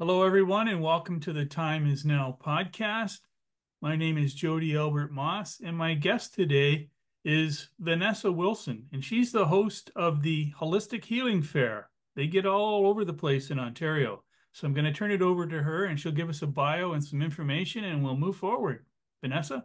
Hello, everyone, and welcome to the Time Is Now podcast. My name is Jody Albert Maas, and my guest today is Vanessa Wilson, and she's the host of the Holistic Healing Fair. They get all over the place in Ontario. So I'm going to turn it over to her, and she'll give us a bio and some information, and we'll move forward. Vanessa?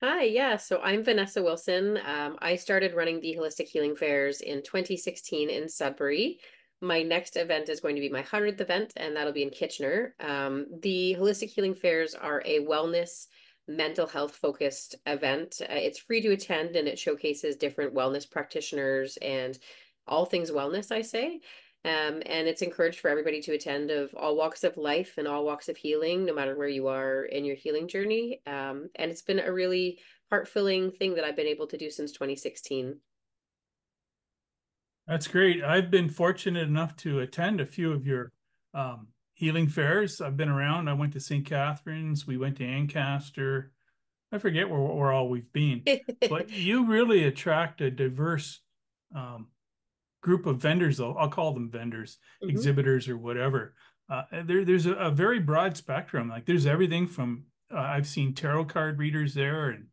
Hi, yeah. So I'm Vanessa Wilson. Um, I started running the Holistic Healing Fairs in 2016 in Sudbury my next event is going to be my 100th event, and that'll be in Kitchener. Um, the Holistic Healing Fairs are a wellness, mental health focused event. Uh, it's free to attend and it showcases different wellness practitioners and all things wellness, I say. Um, and it's encouraged for everybody to attend of all walks of life and all walks of healing, no matter where you are in your healing journey. Um, and it's been a really heart filling thing that I've been able to do since 2016. That's great. I've been fortunate enough to attend a few of your um, healing fairs. I've been around. I went to St. Catharines. We went to Ancaster. I forget where, where all we've been, but you really attract a diverse um, group of vendors. I'll, I'll call them vendors, mm-hmm. exhibitors, or whatever. Uh, there, there's a, a, very broad spectrum. Like there's everything from uh, I've seen tarot card readers there and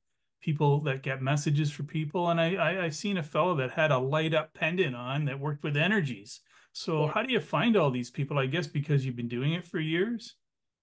people that get messages for people. And I, I I seen a fellow that had a light up pendant on that worked with energies. So yeah. how do you find all these people? I guess because you've been doing it for years.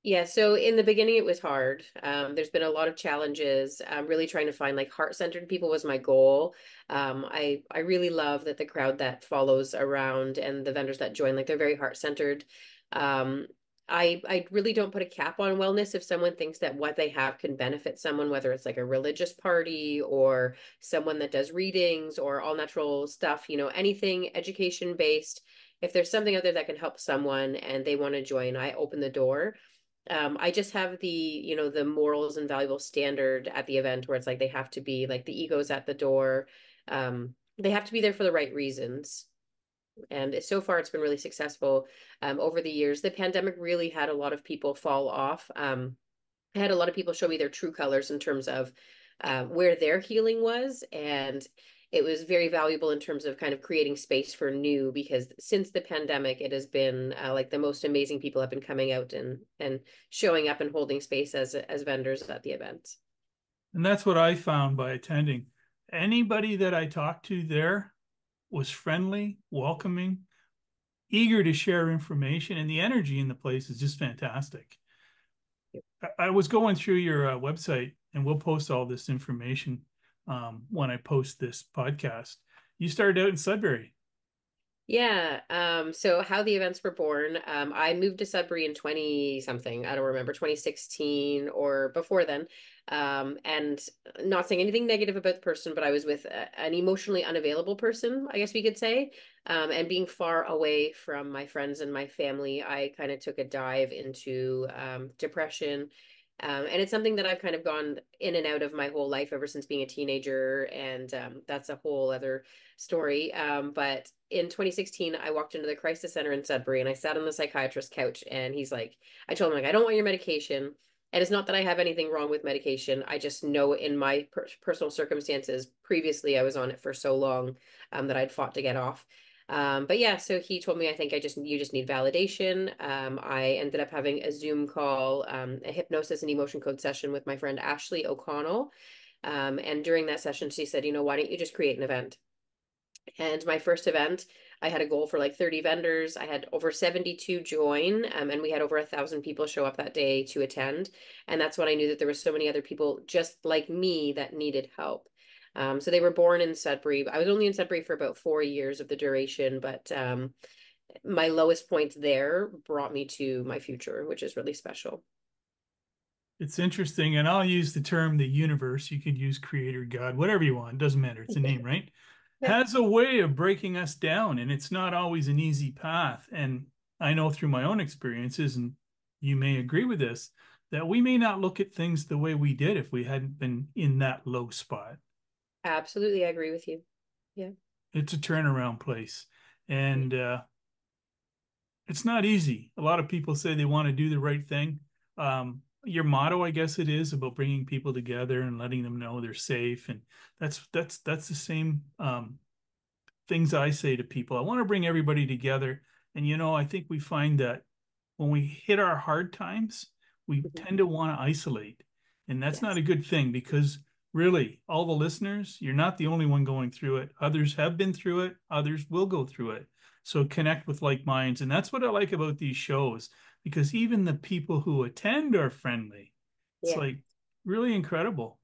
Yeah, so in the beginning it was hard. Um, there's been a lot of challenges. I'm really trying to find like heart-centered people was my goal. Um, I I really love that the crowd that follows around and the vendors that join, like they're very heart-centered. Um, I I really don't put a cap on wellness if someone thinks that what they have can benefit someone, whether it's like a religious party or someone that does readings or all natural stuff, you know, anything education based. If there's something out there that can help someone and they want to join, I open the door. Um, I just have the, you know, the morals and valuable standard at the event where it's like they have to be like the ego's at the door. Um, they have to be there for the right reasons and so far it's been really successful um, over the years. The pandemic really had a lot of people fall off. Um, i had a lot of people show me their true colors in terms of uh, where their healing was and it was very valuable in terms of kind of creating space for new because since the pandemic it has been uh, like the most amazing people have been coming out and and showing up and holding space as as vendors at the event. And that's what i found by attending. Anybody that i talked to there was friendly, welcoming, eager to share information, and the energy in the place is just fantastic. I, was going through your uh, website, and we'll post all this information um, when I post this podcast. You started out in Sudbury. Yeah. Um, so how the events were born. Um, I moved to Sudbury in 20 something, I don't remember, 2016 or before then. Um, and not saying anything negative about the person, but I was with a, an emotionally unavailable person, I guess we could say. Um, and being far away from my friends and my family, I kind of took a dive into um, depression um, and it's something that I've kind of gone in and out of my whole life ever since being a teenager. And um, that's a whole other story. Um, but in 2016, I walked into the crisis center in Sudbury and I sat on the psychiatrist's couch. And he's like, I told him, like, I don't want your medication. And it's not that I have anything wrong with medication. I just know in my per- personal circumstances, previously I was on it for so long um, that I'd fought to get off. Um, but yeah, so he told me I think I just you just need validation. Um, I ended up having a Zoom call, um, a hypnosis and emotion code session with my friend Ashley O'Connell. Um, and during that session, she said, you know, why don't you just create an event? And my first event, I had a goal for like 30 vendors. I had over 72 join, um, and we had over a thousand people show up that day to attend. And that's when I knew that there were so many other people just like me that needed help. Um, so they were born in Sudbury. I was only in Sudbury for about four years of the duration, but um, my lowest points there brought me to my future, which is really special. It's interesting, and I'll use the term the universe. You could use creator, God, whatever you want. It doesn't matter. It's a name, right? Has a way of breaking us down, and it's not always an easy path. And I know through my own experiences, and you may agree with this, that we may not look at things the way we did if we hadn't been in that low spot. Absolutely, I agree with you. Yeah. It's a turnaround place. And uh, it's not easy. A lot of people say they want to do the right thing. Um, your motto, I guess it is, about bringing people together and letting them know they're safe, and that's that's that's the same um, things I say to people. I want to bring everybody together, and you know, I think we find that when we hit our hard times, we Mhm. tend to want to isolate. And that's Yes. not a good thing because really, all the listeners, you're not the only one going through it. Others have been through it, others will go through it. So connect with like minds. And that's what I like about these shows because even the people who attend are friendly. It's Yeah. like really incredible.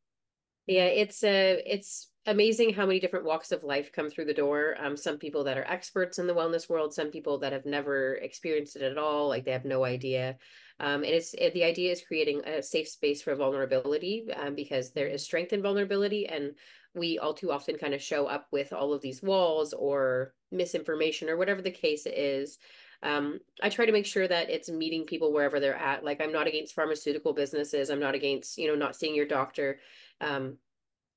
Yeah, it's a it's amazing how many different walks of life come through the door. Um, some people that are experts in the wellness world, some people that have never experienced it at all, like they have no idea. Um, and it's it, the idea is creating a safe space for vulnerability um, because there is strength in vulnerability, and we all too often kind of show up with all of these walls or misinformation or whatever the case is. Um, I try to make sure that it's meeting people wherever they're at. Like I'm not against pharmaceutical businesses. I'm not against, you know, not seeing your doctor. Um,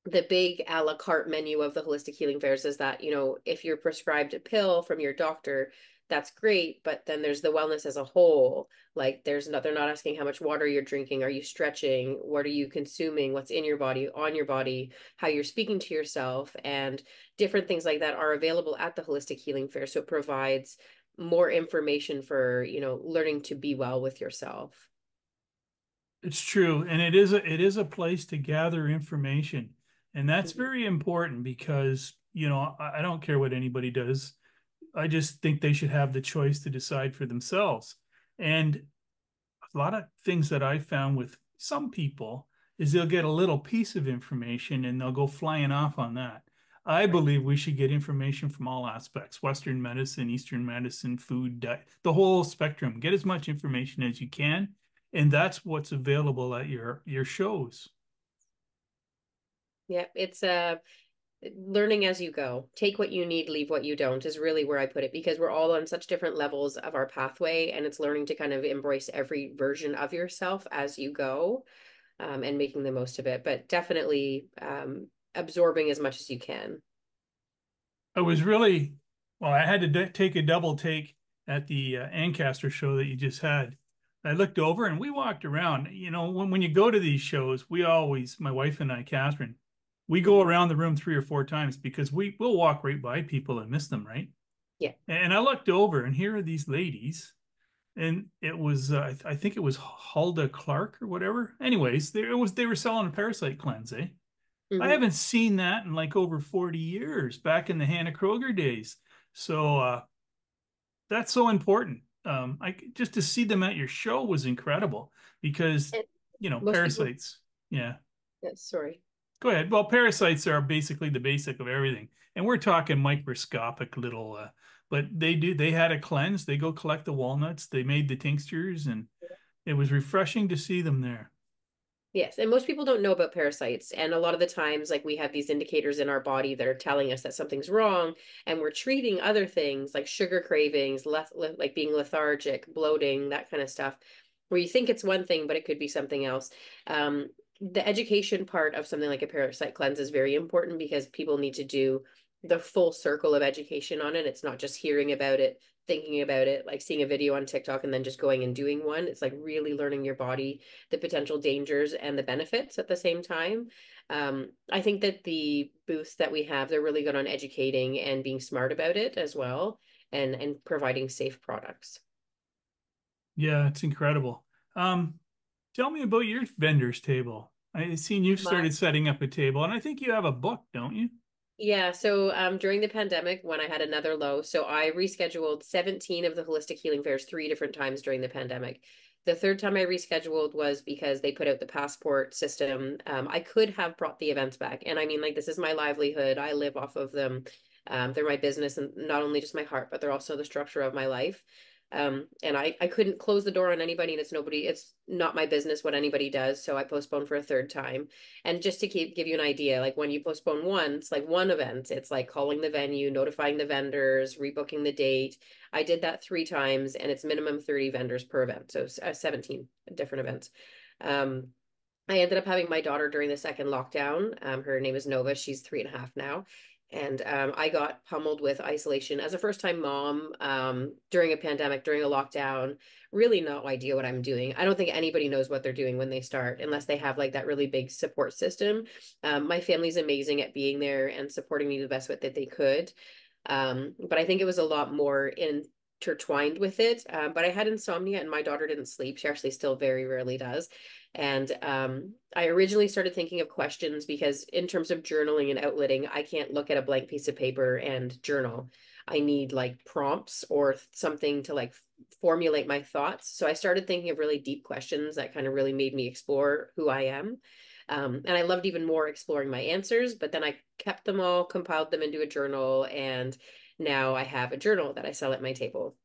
the big a la carte menu of the holistic healing fairs is that you know if you're prescribed a pill from your doctor that's great but then there's the wellness as a whole. Like there's not they're not asking how much water you're drinking. Are you stretching? What are you consuming? What's in your body on your body? How you're speaking to yourself and different things like that are available at the holistic healing fair. So it provides more information for you know learning to be well with yourself. It's true, and it is a it is a place to gather information, and that's Mhm. very important because you know I, I don't care what anybody does. I just think they should have the choice to decide for themselves. And a lot of things that I found with some people is they'll get a little piece of information and they'll go flying off on that. I believe we should get information from all aspects Western medicine, Eastern medicine, food, diet, the whole spectrum. Get as much information as you can. And that's what's available at your your shows. Yeah it's uh learning as you go take what you need leave what you don't is really where i put it because we're all on such different levels of our pathway and it's learning to kind of embrace every version of yourself as you go um, and making the most of it but definitely um, absorbing as much as you can I was really well. I had to take a double take at the uh, Ancaster show that you just had. I looked over and we walked around. You know, when when you go to these shows, we always, my wife and I, Catherine, we go around the room three or four times because we will walk right by people and miss them, right? Yeah. And I looked over and here are these ladies, and it was uh, I, th- I think it was Hulda Clark or whatever. Anyways, there it was. They were selling a parasite cleanse, eh? I Mhm. haven't seen that in like over 40 years, back in the Hanna Kroeger days. So uh, that's so important. Um, I just to see them at your show was incredible because And you know most people- parasites. Yeah, Yeah, sorry go ahead. Well, parasites are basically the basic of everything, and we're talking microscopic little. Uh, but they do. They had a cleanse. They go collect the walnuts. They made the tinctures, and it was refreshing to see them there. Yes, and most people don't know about parasites. And a lot of the times, like we have these indicators in our body that are telling us that something's wrong, and we're treating other things like sugar cravings, like being lethargic, bloating, that kind of stuff, where you think it's one thing, but it could be something else. Um, the education part of something like a parasite cleanse is very important because people need to do the full circle of education on it. It's not just hearing about it, thinking about it, like seeing a video on TikTok and then just going and doing one. It's like really learning your body the potential dangers and the benefits at the same time. Um, I think that the booths that we have, they're really good on educating and being smart about it as well and and providing safe products. Yeah, it's incredible. Um, tell me about your vendors table. I seen you've My- started setting up a table, and I think you have a book, don't you? Yeah, so um, during the pandemic, when I had another low, so I rescheduled 17 of the holistic healing fairs three different times during the pandemic. The third time I rescheduled was because they put out the passport system. Um, I could have brought the events back. And I mean, like, this is my livelihood. I live off of them. Um, they're my business and not only just my heart, but they're also the structure of my life. Um, and I, I couldn't close the door on anybody and it's nobody, it's not my business what anybody does. So I postponed for a third time. And just to keep give you an idea, like when you postpone one, it's like one event, it's like calling the venue, notifying the vendors, rebooking the date. I did that three times and it's minimum 30 vendors per event. So uh, 17 different events. Um, I ended up having my daughter during the second lockdown. Um, her name is Nova. She's three and a half now. And um, I got pummeled with isolation as a first time mom um, during a pandemic, during a lockdown. Really, no idea what I'm doing. I don't think anybody knows what they're doing when they start, unless they have like that really big support system. Um, my family's amazing at being there and supporting me the best way that they could. Um, but I think it was a lot more in intertwined with it. Um, but I had insomnia and my daughter didn't sleep. She actually still very rarely does. And um, I originally started thinking of questions because, in terms of journaling and outletting, I can't look at a blank piece of paper and journal. I need like prompts or something to like formulate my thoughts. So I started thinking of really deep questions that kind of really made me explore who I am. Um, and I loved even more exploring my answers, but then I kept them all, compiled them into a journal, and now I have a journal that I sell at my table.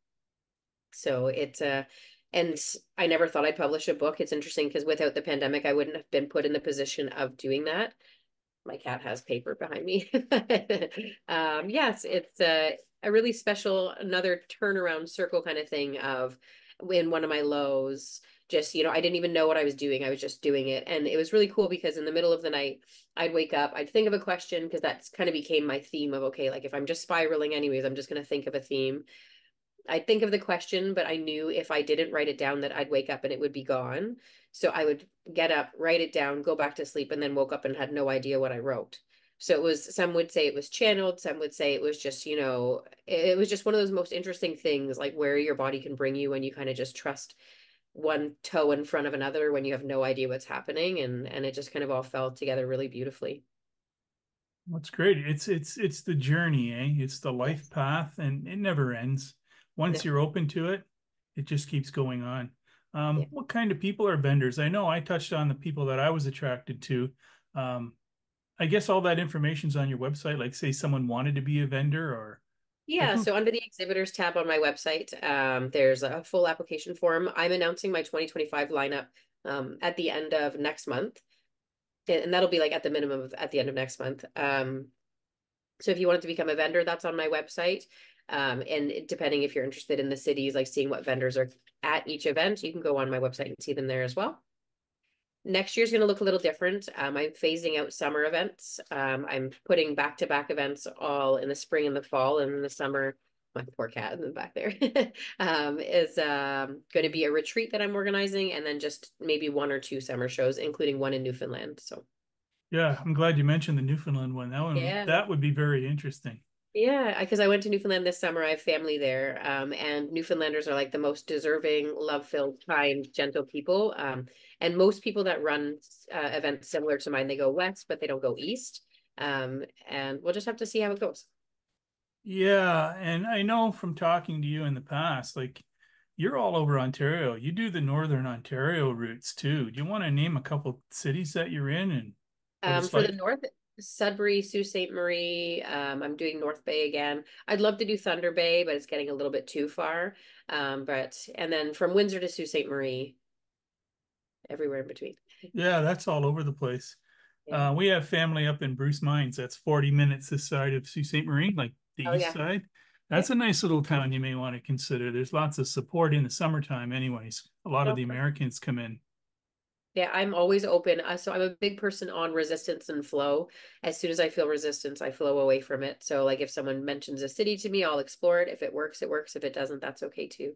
So it's a, uh, and I never thought I'd publish a book. It's interesting because without the pandemic, I wouldn't have been put in the position of doing that. My cat has paper behind me. um, yes, it's a, a really special, another turnaround circle kind of thing of in one of my lows just you know i didn't even know what i was doing i was just doing it. And it was really cool because in the middle of the night i'd wake up i'd think of a question because that's kind of became my theme of okay like if i'm just spiraling anyways i'm just going to think of a theme. I'd think of the question but i knew if i didn't write it down that i'd wake up and it would be gone. So i would get up write it down go back to sleep and then woke up and had no idea what i wrote. So it was some would say it was channeled some would say it was just you know it was just one of those most interesting things like where your body can bring you when you kind of just trust one toe in front of another when you have no idea what's happening and and it just kind of all fell together really beautifully. That's great. It's it's it's the journey eh? It's the life path and it never ends. Once you're open to it it just keeps going on. Um, yeah. what kind of people are vendors? I know i touched on the people that i was attracted to. Um, i guess all that information's on your website like say someone wanted to be a vendor or yeah, so under the exhibitors tab on my website, um, there's a full application form. I'm announcing my 2025 lineup um, at the end of next month. And that'll be like at the minimum of, at the end of next month. Um, so if you wanted to become a vendor, that's on my website. Um, and depending if you're interested in the cities, like seeing what vendors are at each event, you can go on my website and see them there as well. Next year's going to look a little different. Um, I'm phasing out summer events. Um, I'm putting back to back events all in the spring and the fall, and in the summer, my poor cat in the back there um, is um, going to be a retreat that I'm organizing, and then just maybe one or two summer shows, including one in Newfoundland. So, yeah, I'm glad you mentioned the Newfoundland one. That one, yeah. that would be very interesting. Yeah, because I went to Newfoundland this summer. I have family there, um, and Newfoundlanders are like the most deserving, love-filled, kind, gentle people. Um, and most people that run uh, events similar to mine, they go west, but they don't go east. Um, and we'll just have to see how it goes. Yeah, and I know from talking to you in the past, like you're all over Ontario. You do the Northern Ontario routes too. Do you want to name a couple cities that you're in and? Um, for like? the north, Sudbury, Sault Ste. Marie. Um, I'm doing North Bay again. I'd love to do Thunder Bay, but it's getting a little bit too far. Um, but and then from Windsor to Sault Ste. Marie, everywhere in between. yeah, that's all over the place. Yeah. Uh, we have family up in Bruce Mines. That's 40 minutes this side of Sault Ste. Marie, like the oh, east yeah. side. That's a nice little town you may want to consider. There's lots of support in the summertime, anyways. A lot of the Americans come in. Yeah, I'm always open. Uh, so I'm a big person on resistance and flow. As soon as I feel resistance, I flow away from it. So like if someone mentions a city to me, I'll explore it. If it works, it works. If it doesn't, that's okay too.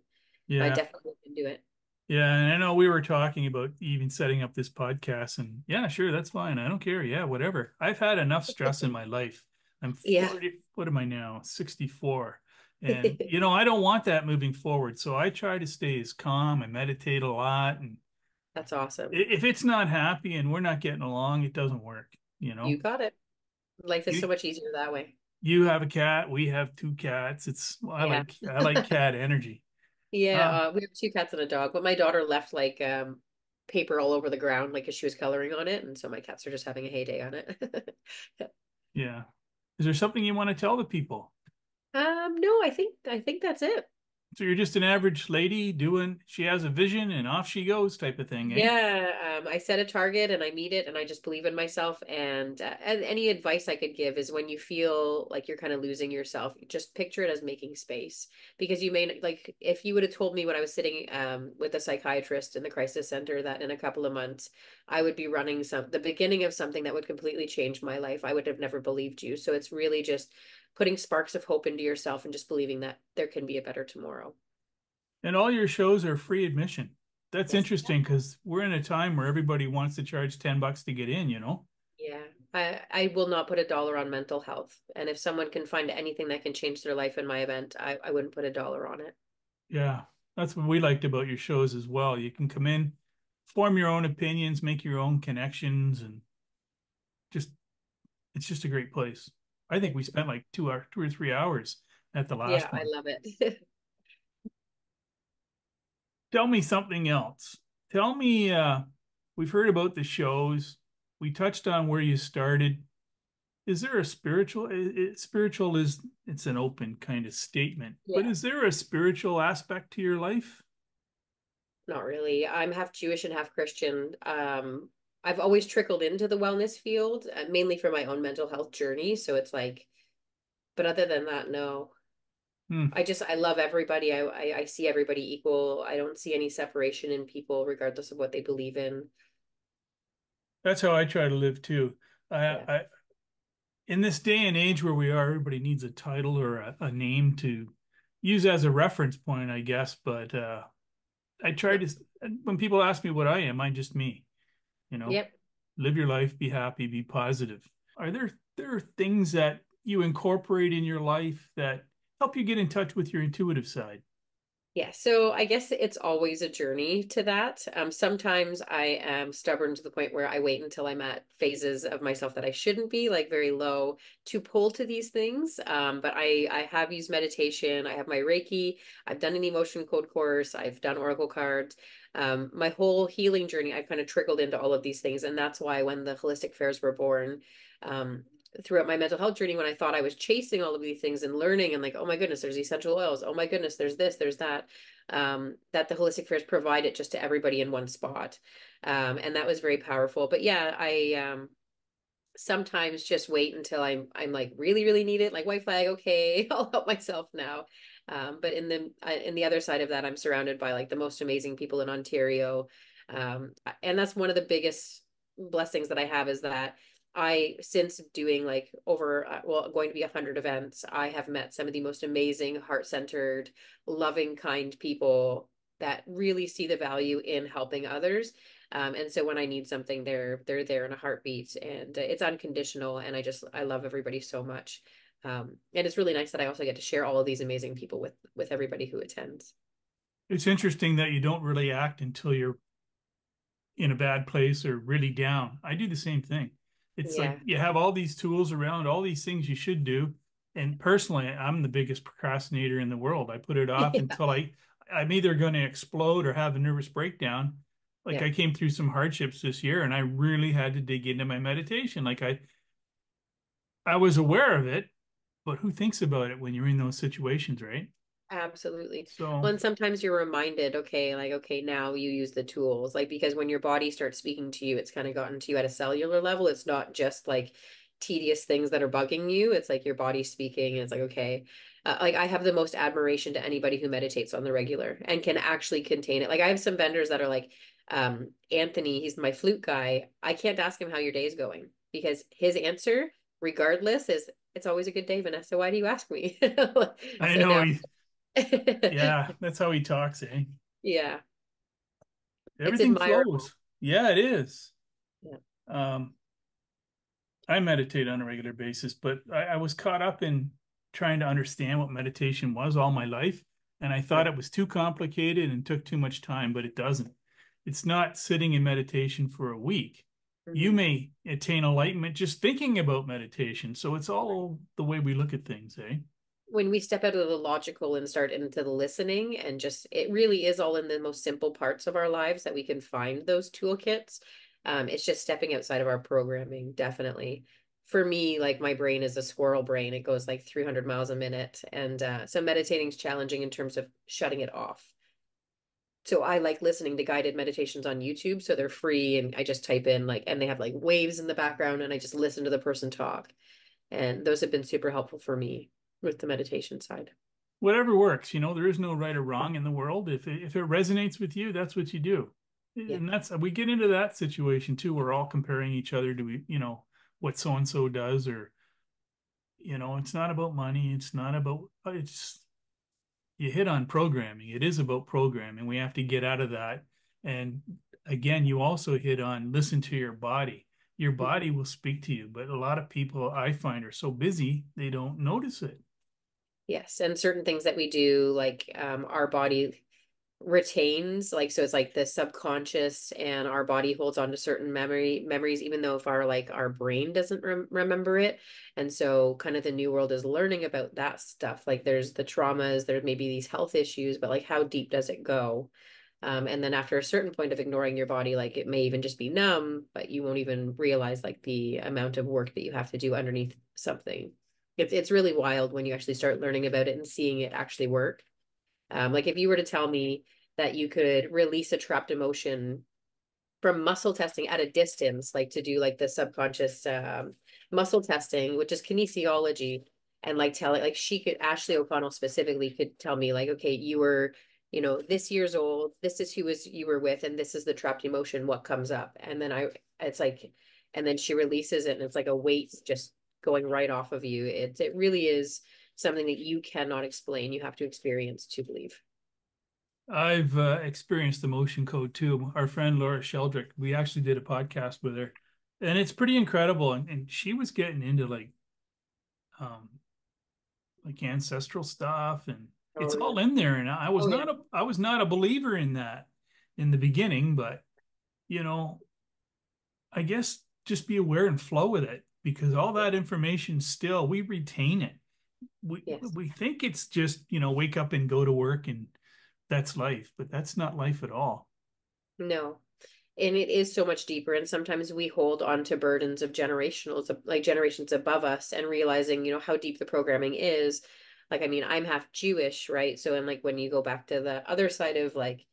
Yeah. I definitely can do it. Yeah, and I know we were talking about even setting up this podcast and yeah, sure, that's fine. I don't care. Yeah, whatever. I've had enough stress in my life. I'm 40, yeah. what am I now? 64. And you know, I don't want that moving forward. So I try to stay as calm. I meditate a lot and that's awesome. If it's not happy and we're not getting along, it doesn't work. You know, you got it. Life is you, so much easier that way. You have a cat. We have two cats. It's I yeah. like I like cat energy. Yeah, uh, uh, we have two cats and a dog, but my daughter left like um paper all over the ground, like as she was coloring on it, and so my cats are just having a heyday on it. yeah. Is there something you want to tell the people? Um, no, I think I think that's it. So you're just an average lady doing, she has a vision and off she goes type of thing. Eh? Yeah. Um, I set a target and I meet it and I just believe in myself. And, uh, and any advice I could give is when you feel like you're kind of losing yourself, just picture it as making space because you may like, if you would have told me when I was sitting um, with a psychiatrist in the crisis center that in a couple of months, I would be running some, the beginning of something that would completely change my life, I would have never believed you. So it's really just putting sparks of hope into yourself and just believing that there can be a better tomorrow. And all your shows are free admission. That's yes, interesting because we're in a time where everybody wants to charge 10 bucks to get in, you know? Yeah. I, I will not put a dollar on mental health. And if someone can find anything that can change their life in my event, I, I wouldn't put a dollar on it. Yeah, that's what we liked about your shows as well. You can come in, form your own opinions, make your own connections, and just it's just a great place. I think we spent like two hour, two or three hours at the last Yeah, one. I love it. Tell me something else. Tell me, uh, we've heard about the shows. We touched on where you started. Is there a spiritual? It, it, spiritual is it's an open kind of statement, but is there a spiritual aspect to your life? Not really. I'm half Jewish and half Christian. Um, I've always trickled into the wellness field, uh, mainly for my own mental health journey. So it's like, but other than that, no. Hmm. I just I love everybody. I, I I see everybody equal. I don't see any separation in people, regardless of what they believe in. That's how I try to live too. I, Yeah. I in this day and age where we are, everybody needs a title or a, a name to use as a reference point, I guess. But uh, I try to when people ask me what I am, I'm just me. You know, Yep. live your life, be happy, be positive. Are there there are things that you incorporate in your life that help you get in touch with your intuitive side? Yeah, so I guess it's always a journey to that. Um, sometimes I am stubborn to the point where I wait until I'm at phases of myself that I shouldn't be, like very low, to pull to these things. Um, but I I have used meditation. I have my Reiki. I've done an emotion code course. I've done Oracle cards. Um, my whole healing journey, I've kind of trickled into all of these things, and that's why when the holistic fairs were born, um, throughout my mental health journey when I thought I was chasing all of these things and learning and like, oh my goodness, there's essential oils. Oh my goodness, there's this, there's that. Um, that the holistic fairs provide it just to everybody in one spot. Um, and that was very powerful. But yeah, I um sometimes just wait until I'm I'm like really, really need it, like white flag, okay, I'll help myself now. Um, but in the uh, in the other side of that, I'm surrounded by like the most amazing people in Ontario. Um, and that's one of the biggest blessings that I have is that I, since doing like over, uh, well, going to be a hundred events, I have met some of the most amazing, heart-centered, loving, kind people that really see the value in helping others. Um, and so when I need something, they're they're there in a heartbeat, and uh, it's unconditional. And I just I love everybody so much. Um, and it's really nice that I also get to share all of these amazing people with with everybody who attends. It's interesting that you don't really act until you're in a bad place or really down. I do the same thing. It's Yeah. like you have all these tools around, all these things you should do. And personally, I'm the biggest procrastinator in the world. I put it off Yeah. until I I'm either going to explode or have a nervous breakdown. Like Yeah. I came through some hardships this year and I really had to dig into my meditation. Like I I was aware of it, but who thinks about it when you're in those situations, right? Absolutely. So Well, and sometimes you're reminded, okay, like, okay, now you use the tools. Like, because when your body starts speaking to you, it's kind of gotten to you at a cellular level. It's not just like tedious things that are bugging you. It's like your body speaking. And it's like, okay, uh, like I have the most admiration to anybody who meditates on the regular and can actually contain it. Like, I have some vendors that are like, um, Anthony, he's my flute guy. I can't ask him how your day is going because his answer, regardless, is it's always a good day, Vanessa. Why do you ask me? I know now- he, yeah, that's how he talks, eh? Yeah. Everything flows. Yeah, it is. Yeah. Um, I meditate on a regular basis, but I, I was caught up in trying to understand what meditation was all my life. And I thought it was too complicated and took too much time, but it doesn't. It's not sitting in meditation for a week. You Mhm. may attain enlightenment just thinking about meditation. So it's all the way we look at things, eh? When we step out of the logical and start into the listening, and just it really is all in the most simple parts of our lives that we can find those toolkits. Um, it's just stepping outside of our programming, definitely. For me, like my brain is a squirrel brain. It goes like 300 miles a minute. And uh, so meditating is challenging in terms of shutting it off. So I like listening to guided meditations on YouTube. So they're free and I just type in like, and they have like waves in the background and I just listen to the person talk. And those have been super helpful for me with the meditation side. Whatever works, you know, there is no right or wrong in the world. If it, if it resonates with you, that's what you do. Yeah. And that's we get into that situation too. We're all comparing each other to you know what so and so does, or you know, it's not about money. It's not about uh, it's you hit on programming. It is about programming. We have to get out of that. And again, you also hit on listen to your body. Your mm-hmm. body will speak to you, but a lot of people I find are so busy they don't notice it. Yes, and certain things that we do, like um, our body retains, like so it's like the subconscious, and our body holds on to certain memory memories, even though if our like our brain doesn't rem remember it. And so, kind of the new world is learning about that stuff. Like there's the traumas, there's maybe these health issues, but like how deep does it go? Um, and then after a certain point of ignoring your body, like it may even just be numb, but you won't even realize like the amount of work that you have to do underneath something. It's it's really wild when you actually start learning about it and seeing it actually work. Um, like if you were to tell me that you could release a trapped emotion from muscle testing at a distance, like to do like the subconscious um, muscle testing, which is kinesiology, and like tell it like she could Ashley O'Connell specifically could tell me like, okay, you were you know, this year's old, this is who was you were with, and this is the trapped emotion, what comes up. And then I it's like, and then she releases it and it's like a weight just going right off of you. It it really is something that you cannot explain. You have to experience to believe. I've uh, experienced the emotion code too. Our friend Laura Sheldrick, we actually did a podcast with her, and it's pretty incredible. And, and she was getting into like, um, like ancestral stuff and it's all in there and i was oh, not yeah. a i was not a believer in that in the beginning but you know i guess just be aware and flow with it because all that information still we retain it. We yes. we think it's just you know wake up and go to work and that's life but that's not life at all. No. And it is so much deeper and sometimes we hold on to burdens of generational like generations above us and realizing you know how deep the programming is. Like i mean i'm half jewish right? So and like when you go back to the other side of like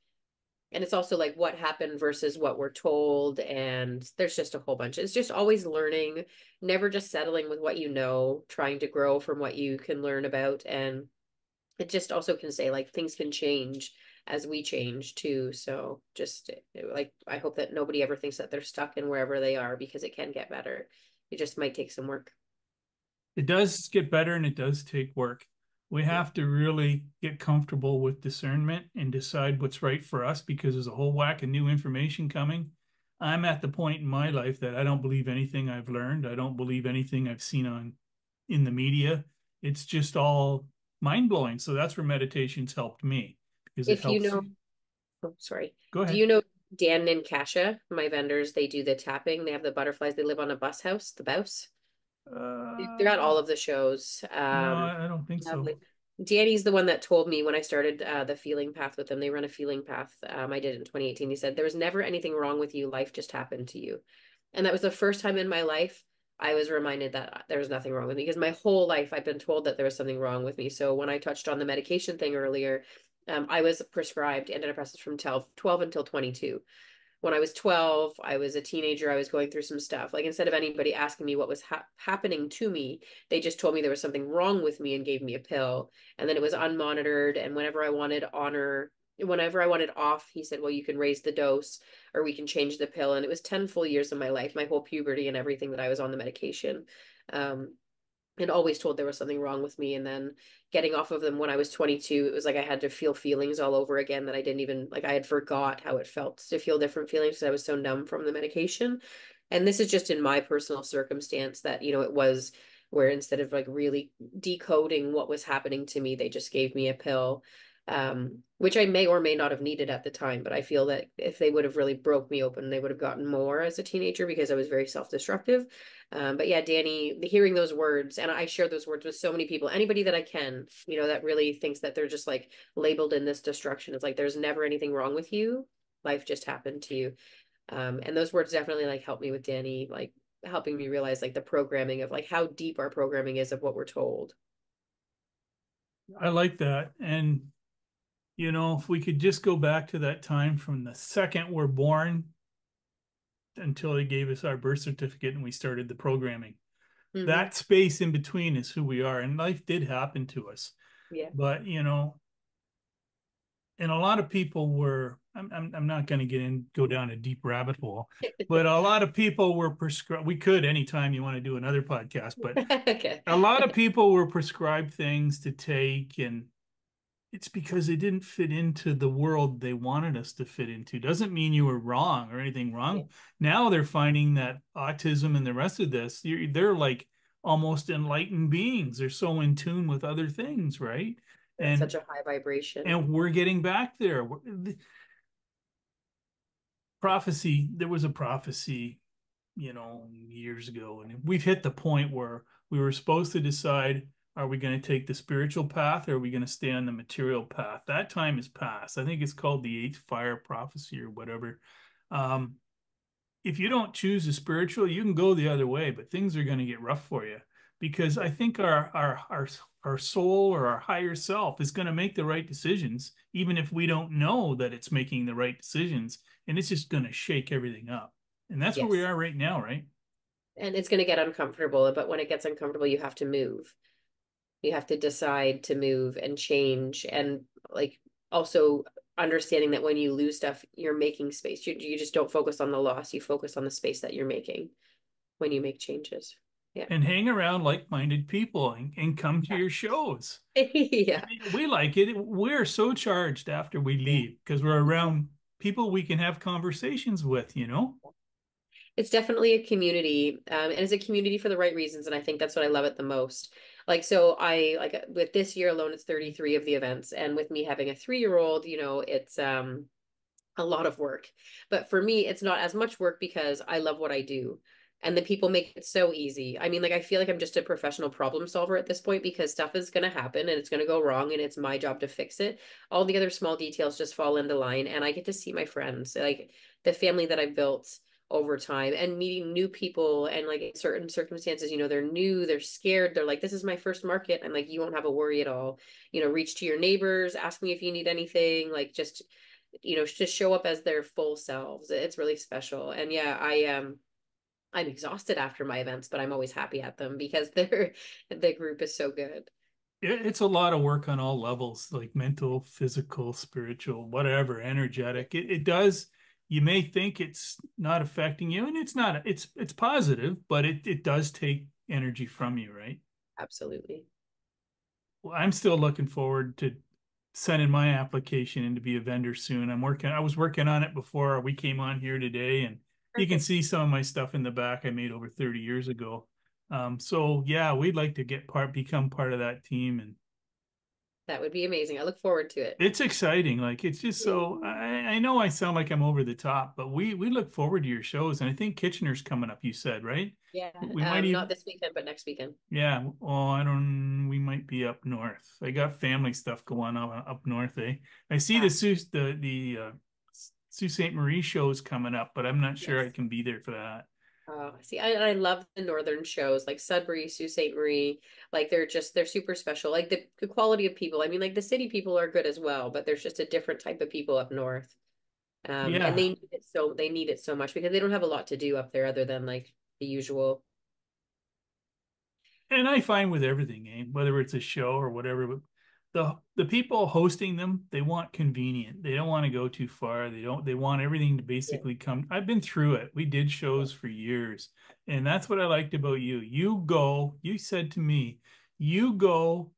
and it's also like what happened versus what we're told and there's just a whole bunch. It's just always learning never just settling with what you know trying to grow from what you can learn about and it just also can say like things can change as we change too so just eh, eh, like i hope that nobody ever thinks that they're stuck in wherever they are because it can get better. It just might take some work. It does get better and it does take work we have to really get comfortable with discernment and decide what's right for us because there's a whole whack of new information coming. I'm at the point in my life that I don't believe anything I've learned. I don't believe anything I've seen on in the media. It's just all mind blowing. So that's where meditation's helped me because if you know, oh, sorry, go ahead. Do you know Dan and Kasha, my vendors? They do the tapping. They have the butterflies. They live on a bus house, the Bouse. Uh, They're all of the shows. Um, no, I don't think so. Danny's the one that told me when I started uh, the feeling path with them. They run a feeling path. Um, I did in 2018. He said there was never anything wrong with you. Life just happened to you, and that was the first time in my life I was reminded that there was nothing wrong with me because my whole life I've been told that there was something wrong with me. So when I touched on the medication thing earlier, um, I was prescribed antidepressants from 12, 12 until 22 when I was 12, I was a teenager, I was going through some stuff. Like instead of anybody asking me what was ha- happening to me, they just told me there was something wrong with me and gave me a pill. And then it was unmonitored. And whenever I wanted honor, whenever I wanted off, he said, well, you can raise the dose or we can change the pill. And it was 10 full years of my life, my whole puberty and everything that I was on the medication. Um, and always told there was something wrong with me and then getting off of them when i was 22 it was like i had to feel feelings all over again that i didn't even like i had forgot how it felt to feel different feelings because i was so numb from the medication. And this is just in my personal circumstance that you know it was where instead of like really decoding what was happening to me they just gave me a pill um, which I may or may not have needed at the time. But I feel that if they would have really broke me open, they would have gotten more as a teenager because I was very self destructive. Um, but yeah, Danny, hearing those words, and I share those words with so many people, anybody that I can, you know, that really thinks that they're just like labeled in this destruction. It's like there's never anything wrong with you. Life just happened to you. Um, and those words definitely like helped me with Danny, like helping me realize like the programming of like how deep our programming is of what we're told. I like that. And you know, if we could just go back to that time from the second we're born until they gave us our birth certificate and we started the programming. Mm-hmm. That space in between is who we are. And life did happen to us. Yeah. But, you know, and a lot of people were I'm, I'm, I'm not going to get in go down a deep rabbit hole but a lot of people were prescribed we could anytime you want to do another podcast but okay. a lot of people were prescribed things to take and it's because they didn't fit into the world they wanted us to fit into. Doesn't mean you were wrong or anything wrong. Yeah. Now they're finding that autism and the rest of this, they're like almost enlightened beings. They're so in tune with other things, right? and such a high vibration. And we're getting back there. prophecy, there was a prophecy, you know, years ago, and we've hit the point where we were supposed to decide are we going to take the spiritual path or are we going to stay on the material path? That time is past. I think it's called the eighth fire prophecy or whatever. Um, if you don't choose the spiritual, you can go the other way, but things are going to get rough for you because I think our our our our soul or our higher self is going to make the right decisions, even if we don't know that it's making the right decisions, and it's just going to shake everything up. And that's yes. where we are right now, right? And it's going to get uncomfortable, but when it gets uncomfortable, you have to move. You have to decide to move and change, and like also understanding that when you lose stuff, you're making space. You you just don't focus on the loss; you focus on the space that you're making when you make changes yeah. and hang around like-minded people and, and come to yeah. your shows. yeah. We like it. We're so charged after we leave because we're around people we can have conversations with, you know? It's definitely a community. Um, and it's a community for the right reasons. And I think that's what I love it the most. Like, so I like with this year alone, it's 33 of the events. And with me having a three-year-old, you know, it's um a lot of work. But for me, it's not as much work because I love what I do and the people make it so easy. I mean, like I feel like I'm just a professional problem solver at this point because stuff is going to happen and it's going to go wrong and it's my job to fix it. All the other small details just fall into line and I get to see my friends, like the family that I've built over time and meeting new people and like in certain circumstances, you know, they're new, they're scared, they're like this is my first market. I'm like you won't have a worry at all. You know, reach to your neighbors, ask me if you need anything, like just you know, just show up as their full selves. It's really special. And yeah, I um I'm exhausted after my events, but I'm always happy at them because they're the group is so good. It's a lot of work on all levels, like mental, physical, spiritual, whatever, energetic. It, it does. You may think it's not affecting you, and it's not. It's it's positive, but it it does take energy from you, right? Absolutely. Well, I'm still looking forward to sending my application in to be a vendor soon. I'm working. I was working on it before we came on here today, and you can see some of my stuff in the back I made over 30 years ago. Um, so yeah, we'd like to get part, become part of that team and that would be amazing. I look forward to it. It's exciting. Like it's just so I, I know I sound like I'm over the top, but we we look forward to your shows. And I think Kitchener's coming up, you said, right? Yeah. We um, might even, not this weekend, but next weekend. Yeah. Well, I don't we might be up north. I got family stuff going on up north, eh? I see yeah. the the the uh, Sault Ste. Marie shows coming up, but I'm not sure yes. I can be there for that. Oh, see, I, I love the northern shows like Sudbury, Sault Ste. Marie. Like they're just they're super special. Like the, the quality of people. I mean, like the city people are good as well, but there's just a different type of people up north. Um, yeah. and they need it so they need it so much because they don't have a lot to do up there other than like the usual. And I find with everything, eh? whether it's a show or whatever, but the the people hosting them they want convenient. They don't want to go too far. They don't they want everything to basically come i've been through it. We did shows for years. And that's what i liked about you. You go you said to me you go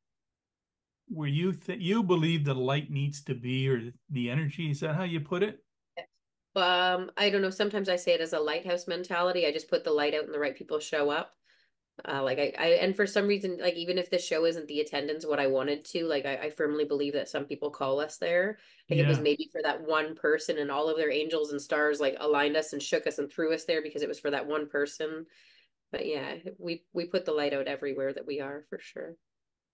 where you th- you believe the light needs to be or the energy. Is that how you put it? Um i don't know. Sometimes i say it as a lighthouse mentality. I just put the light out and the right people show up uh, like I, I, and for some reason, like even if the show isn't the attendance what I wanted to, like I, I firmly believe that some people call us there. Like yeah. it was maybe for that one person, and all of their angels and stars like aligned us and shook us and threw us there because it was for that one person. But yeah, we we put the light out everywhere that we are for sure.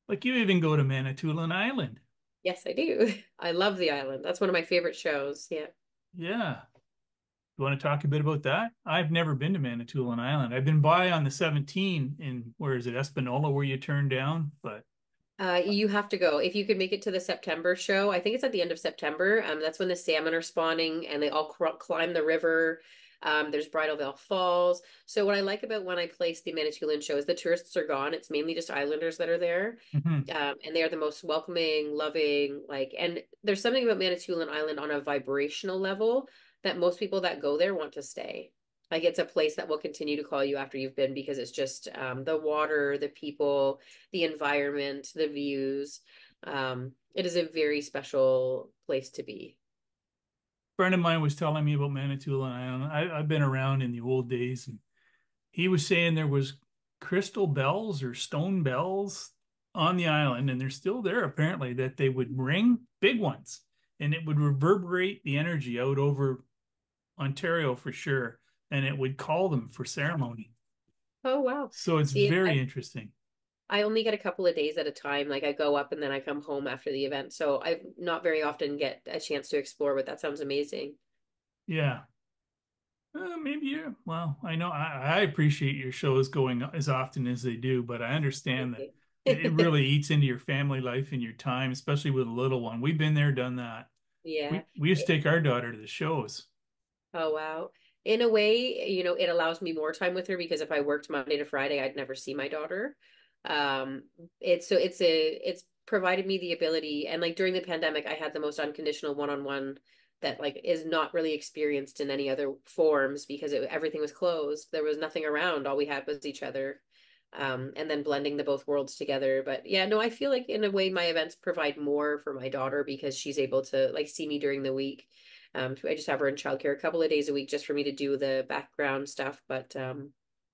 Like you even go to Manitoulin Island. Yes, I do. I love the island. That's one of my favorite shows. Yeah. Yeah. You want to talk a bit about that? I've never been to Manitoulin Island. I've been by on the 17 in where is it, Espanola, where you turn down, but uh, you have to go if you could make it to the September show. I think it's at the end of September. Um, that's when the salmon are spawning and they all climb the river. Um, there's Bridal Veil Falls. So what I like about when I place the Manitoulin show is the tourists are gone. It's mainly just islanders that are there, mm-hmm. um, and they are the most welcoming, loving. Like, and there's something about Manitoulin Island on a vibrational level that most people that go there want to stay. Like it's a place that will continue to call you after you've been because it's just um, the water, the people, the environment, the views. Um, it is a very special place to be. A friend of mine was telling me about Manitoulin Island. I, I've been around in the old days, and he was saying there was crystal bells or stone bells on the island, and they're still there apparently, that they would ring big ones and it would reverberate the energy out over Ontario for sure. And it would call them for ceremony. Oh, wow. So it's See, very I, interesting. I only get a couple of days at a time. Like I go up and then I come home after the event. So I not very often get a chance to explore, but that sounds amazing. Yeah. Uh, maybe yeah. Well, I know I, I, appreciate your shows going as often as they do, but I understand that it really eats into your family life and your time, especially with a little one. We've been there, done that. Yeah. We, we used to take our daughter to the shows. Oh wow. In a way, you know, it allows me more time with her because if I worked Monday to Friday, I'd never see my daughter. Um it's so it's a it's provided me the ability and like during the pandemic I had the most unconditional one-on-one that like is not really experienced in any other forms because it, everything was closed. There was nothing around. All we had was each other. Um, and then blending the both worlds together. But yeah, no, I feel like in a way my events provide more for my daughter because she's able to like see me during the week. Um, I just have her in childcare a couple of days a week just for me to do the background stuff. But um,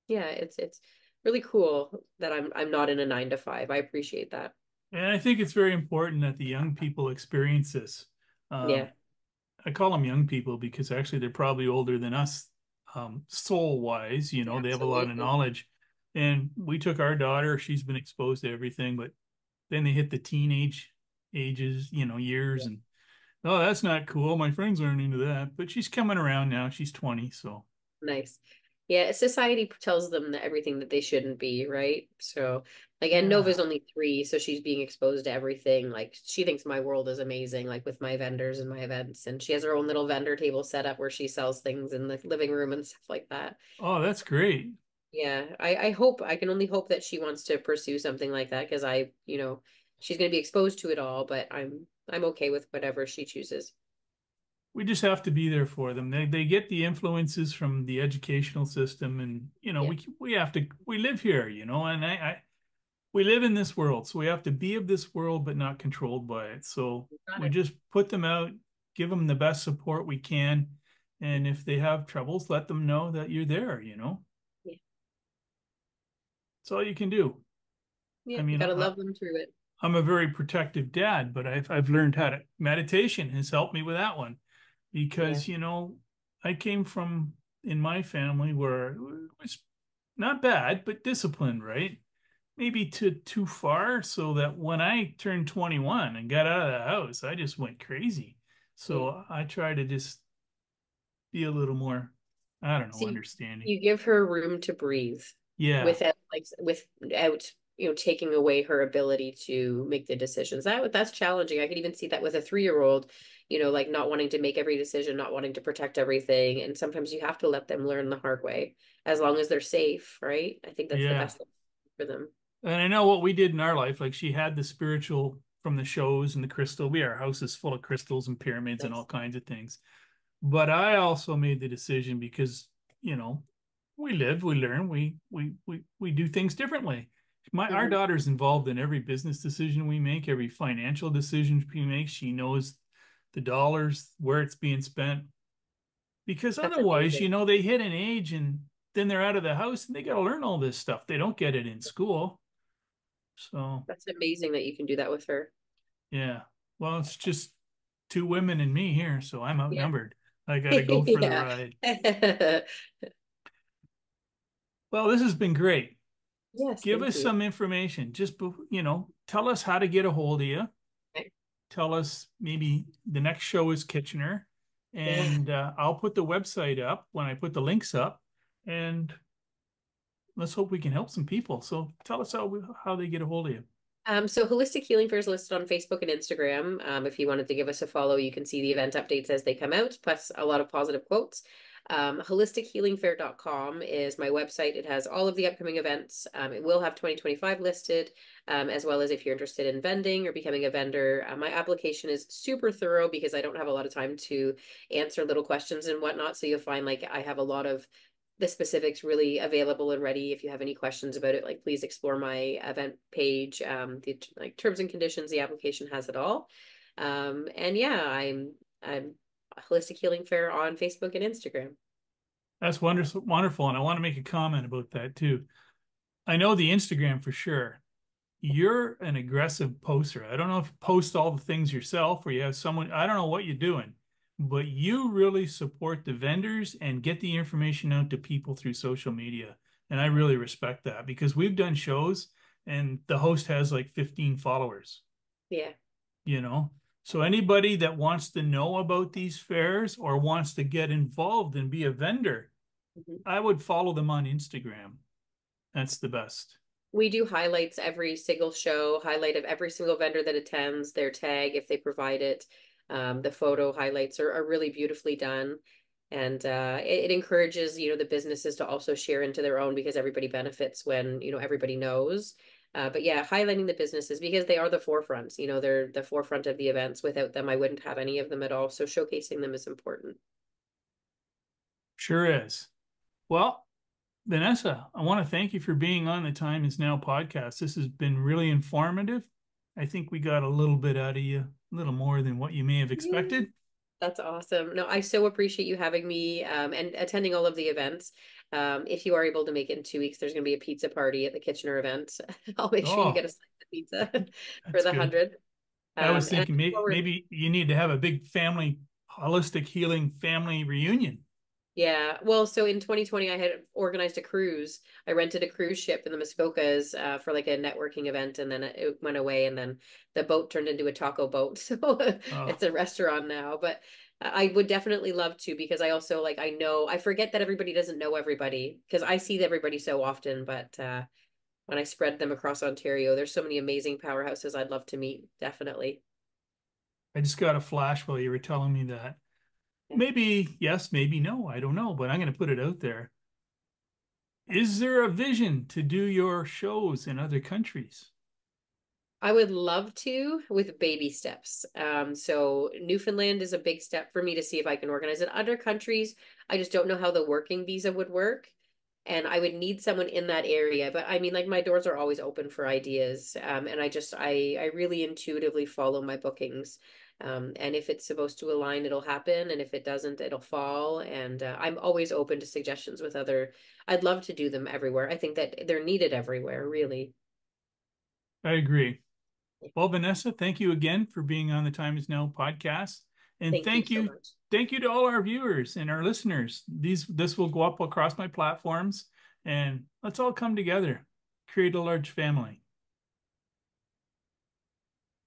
yeah, it's it's really cool that I'm I'm not in a nine to five. I appreciate that. And I think it's very important that the young people experience this. Um, yeah. I call them young people because actually they're probably older than us, um, soul wise. You know, they have a lot of knowledge. And we took our daughter; she's been exposed to everything, but then they hit the teenage ages, you know, years, yeah. and oh, that's not cool. My friends aren't into that, but she's coming around now. She's twenty, so nice. Yeah, society tells them that everything that they shouldn't be, right? So, like, and yeah. Nova's only three, so she's being exposed to everything. Like, she thinks my world is amazing, like with my vendors and my events, and she has her own little vendor table set up where she sells things in the living room and stuff like that. Oh, that's great. Yeah, I I hope I can only hope that she wants to pursue something like that because I, you know, she's going to be exposed to it all, but I'm I'm okay with whatever she chooses we just have to be there for them. They they get the influences from the educational system, and you know yeah. we we have to we live here, you know, and I, I we live in this world, so we have to be of this world, but not controlled by it. So we it. just put them out, give them the best support we can, and if they have troubles, let them know that you're there. You know, yeah, that's all you can do. Yeah, I mean, you gotta I, love them through it. I'm a very protective dad, but I've I've learned how to meditation has helped me with that one because yeah. you know I came from in my family where it was not bad but disciplined, right? Maybe to too far, so that when I turned 21 and got out of the house, I just went crazy. So yeah. I try to just be a little more, I don't know, understanding. You give her room to breathe. Yeah. Without like without you know taking away her ability to make the decisions. That that's challenging. I could even see that with a three-year-old you know like not wanting to make every decision not wanting to protect everything and sometimes you have to let them learn the hard way as long as they're safe right? I think that's yeah. the best for them. And i know what we did in our life like she had the spiritual from the shows and the crystal. We our house is full of crystals and pyramids yes. and all kinds of things. But i also made the decision because you know we live we learn we we we, we do things differently my mm-hmm. our daughter's involved in every business decision we make, every financial decision we make. She knows the dollars, where it's being spent. Because That's otherwise, amazing. you know, they hit an age and then they're out of the house and they got to learn all this stuff. They don't get it in school. So That's amazing that you can do that with her. Yeah. Well, it's just two women and me here, so I'm outnumbered. Yeah. I got to go for the ride. well, this has been great. Yes. Give us you. some information. Just you know, tell us how to get a hold of you. Okay. Tell us maybe the next show is Kitchener, and yeah. uh, I'll put the website up when I put the links up, and let's hope we can help some people. So tell us how how they get a hold of you. Um, so Holistic Healing Fair is listed on Facebook and Instagram. Um, if you wanted to give us a follow, you can see the event updates as they come out, plus a lot of positive quotes. Um, holistichealingfair.com is my website. It has all of the upcoming events. Um, it will have 2025 listed, um, as well as if you're interested in vending or becoming a vendor. Uh, my application is super thorough because I don't have a lot of time to answer little questions and whatnot. So you'll find like I have a lot of the specifics really available and ready. If you have any questions about it, like please explore my event page. Um, the like terms and conditions, the application has it all. Um, and yeah, I'm I'm Holistic Healing Fair on Facebook and Instagram. That's wonderful, wonderful, and I want to make a comment about that too. I know the Instagram for sure. You're an aggressive poster. I don't know if you post all the things yourself or you have someone, I don't know what you're doing, but you really support the vendors and get the information out to people through social media. And I really respect that because we've done shows and the host has like 15 followers. Yeah. You know, so anybody that wants to know about these fairs or wants to get involved and be a vendor, mm-hmm. I would follow them on Instagram. That's the best. We do highlights every single show, highlight of every single vendor that attends, their tag if they provide it. Um, the photo highlights are, are really beautifully done. And uh, it, it encourages, you know, the businesses to also share into their own because everybody benefits when, you know, everybody knows. Uh, but yeah, highlighting the businesses because they are the forefronts. You know, they're the forefront of the events. Without them, I wouldn't have any of them at all. So showcasing them is important. Sure is. Well, Vanessa, I want to thank you for being on the Time Is Now podcast. This has been really informative. I think we got a little bit out of you, a little more than what you may have expected. That's awesome. No, I so appreciate you having me um, and attending all of the events. Um, if you are able to make it in two weeks, there's going to be a pizza party at the Kitchener event. I'll make sure you oh. get a slice of pizza for the hundred. Um, I was um, thinking maybe, maybe you need to have a big family, holistic healing family reunion. Yeah. Well, so in 2020, I had organized a cruise. I rented a cruise ship in the Muskokas uh, for like a networking event, and then it went away. And then the boat turned into a taco boat. So oh. it's a restaurant now. But I would definitely love to because I also like I know I forget that everybody doesn't know everybody because I see everybody so often, but uh when I spread them across Ontario, there's so many amazing powerhouses I'd love to meet. Definitely. I just got a flash while you were telling me that. Maybe yes, maybe no. I don't know, but I'm going to put it out there. Is there a vision to do your shows in other countries? I would love to with baby steps. Um, so Newfoundland is a big step for me to see if I can organize it. Other countries, I just don't know how the working visa would work. And I would need someone in that area. But I mean, like my doors are always open for ideas. Um, and I just I I really intuitively follow my bookings. Um, and if it's supposed to align, it'll happen. And if it doesn't, it'll fall. And uh, I'm always open to suggestions with other. I'd love to do them everywhere. I think that they're needed everywhere, really. I agree. Well, Vanessa, thank you again for being on the Time Is Now podcast. And thank, thank you, you so thank you to all our viewers and our listeners. These this will go up across my platforms and let's all come together, create a large family.